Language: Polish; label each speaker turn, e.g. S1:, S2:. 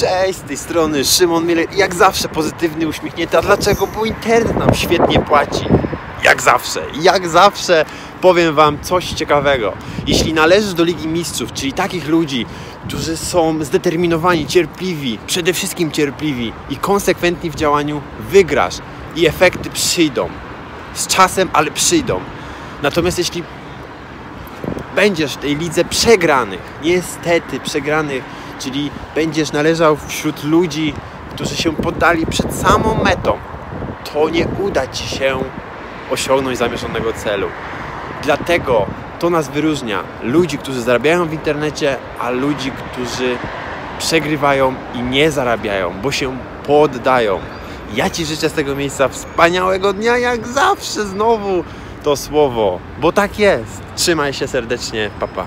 S1: Cześć, z tej strony Szymon Miller. Jak zawsze pozytywny, uśmiechnięty. A dlaczego? Bo internet nam świetnie płaci. Jak zawsze. Jak zawsze powiem Wam coś ciekawego. Jeśli należysz do Ligi Mistrzów, czyli takich ludzi, którzy są zdeterminowani, cierpliwi, przede wszystkim cierpliwi i konsekwentni w działaniu, wygrasz i efekty przyjdą. Z czasem, ale przyjdą. Natomiast jeśli będziesz w tej lidze przegranych, niestety przegranych, czyli będziesz należał wśród ludzi, którzy się poddali przed samą metą, to nie uda Ci się osiągnąć zamierzonego celu. Dlatego to nas wyróżnia ludzi, którzy zarabiają w internecie, a ludzi, którzy przegrywają i nie zarabiają, bo się poddają. Ja Ci życzę z tego miejsca wspaniałego dnia, jak zawsze znowu to słowo, bo tak jest. Trzymaj się serdecznie, papa.